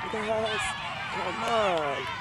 Guys, come on.